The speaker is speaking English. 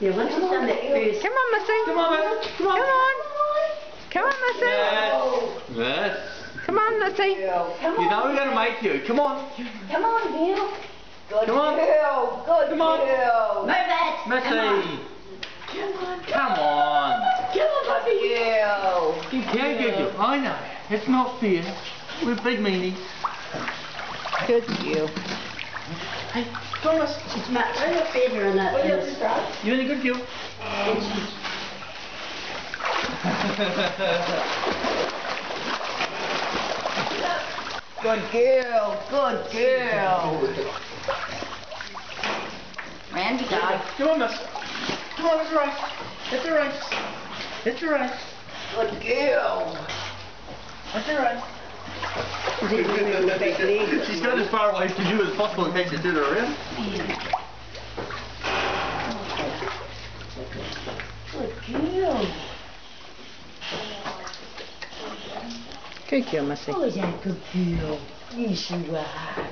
Yeah, once you've done that first. Come on, Missy. Come on, Missy. Come on. Come on. Come on, Missy. Yes. Yes. Come on, Missy. Come You on. know we're going to make you. Come on. Come on, Bill. Good Come on. girl. Good Come on. girl. Move it. Missy. Come on. Come on. Come on. Come on, puppy. Girl. You can't get you. I know. It's not fair. We're big meanies. Good girl. Hey, Thomas. It's She's much better in it. than this. You're in a good girl. And she's Good girl. Good girl. Randy guy. Come on, miss. Come on, it's a race. It's a race. It's a race. Good girl. It's a race. She's even moving the back leg. She's got as far away from you as possible in case you turn her around. Good girl. Good girl, Missy. Oh, is that good girl? Yes, you are.